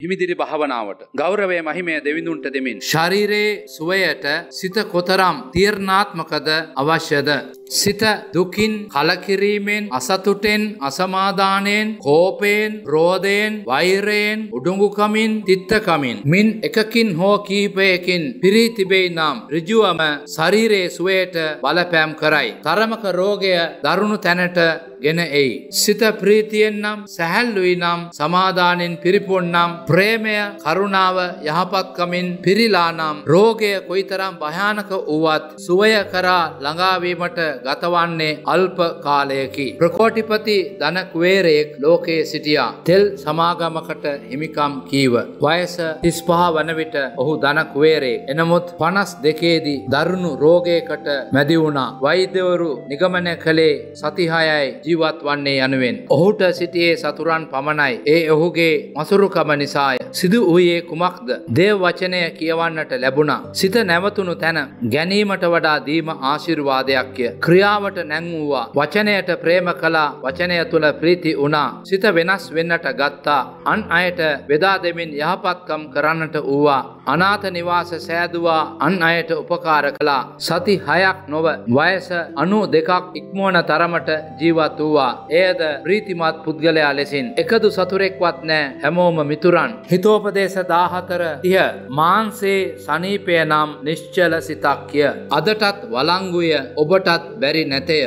හිමිදිරි භාවනාවට ගෞරවය මහිමය දෙවිඳුන්ට දෙමින්. ශරීරයේ සුවයට සිත කොතරම් තීර්ණාත්මකද අවශ්‍යද. සිත දුකින් කලකිරීමෙන් අසතුටෙන් අසමාධානයෙන් කෝපයෙන් රෝධයෙන් වෛරයෙන් උඩුඟුකමින් තිත්තකමින් මින් එකකින් හෝ කීපයකින් පිරී තිබෙයි නම් රිජුවම ශරීරයේ සුවයට බලපෑම් කරයි. තරමක රෝගය දරුණු තැනට ගෙන එයි. සිත ප්‍රීතියෙන් නම් සැහැල්ලුයි නම් සමාධානෙන් පිරිපුන් නම් ප්‍රේමය කරුණාව යහපත්කමින් පිරිලා නම් රෝගය කොයිතරම් භයානක වුවත් සුවය කරා ළඟාවීමට ගතවන්නේ අල්ප කාලයකි. ප්‍රකෝටිපති ධනකුවේරයෙක් ලෝකයේ සිටියා. තෙල් සමාගමකට හිමිකම් කීව. වයස තිස්පහ වන විට ඔහු ධනකුවේරේ. එනමුත් පනස් දෙකේදී දරුණු රෝගයකට මැදි වුණා. වෛද්‍යවරු නිගමනය කළේ සතිහයයි ජීවත් වන්නේ යනුවෙන්. ඔහුට සිටියේ සතුරන් පමණයි. ඒ ඔහුගේ මසුරුකම නිසාය. සිදු වූයේ කුමක්ද. දේව වචනය කියවන්නට ලැබුණා. සිත නැවතුණු තැන ගැනීමට වඩා දීම ආශිර්වාදයක්ය. ක්‍රියාවට නැංවූවා. වචනයට ප්‍රේම කලා වචනය තුළ ප්‍රීති වුණා. සිත වෙනස් වෙන්නට ගත්තා. අන් අයට වෙදා දෙමින් යහපත්කම් කරන්නට වූවා. අනාත නිවාස සෑදවා අන් අයට උපකාර කළා. සති හයක් නොව වයස අනු දෙකක් ඉක්මෝන තරමට ජීවත් වූවා. එයද ප්‍රීතිමත් පුද්ගලයා ලෙසින් එකදු සතුරෙක්වත් නෑ හැමෝම මිතුරන්. හිතෝපදේශ දාහතර තිය මාන්සේ සනීපය නම් නිශ්චල සිතක්ය. අදටත් වලංගුය ඔබටත් බැරි නැතය.